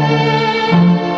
Música